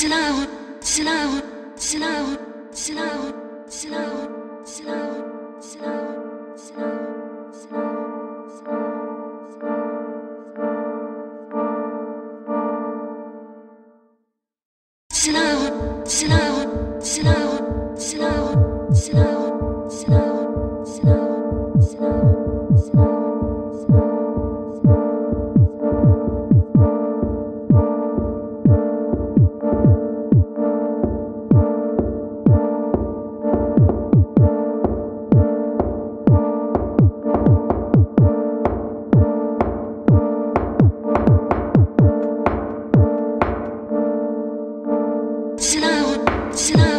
slow, slow, slow, slow, slow, slow, slow, slow, slow, watching us.